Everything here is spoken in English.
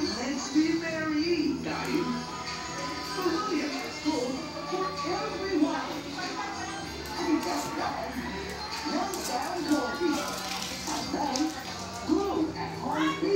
Let's be merry, guys. Brilliant oh, school for everyone. We just got one sound coffee. And then, glue.